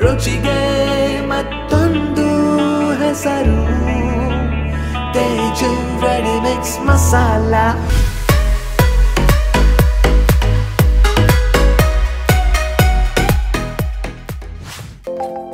ರುಚಿಗೆ ಮತ್ತೊಂದು ಹೆಸರು. Teju ready mix masala. you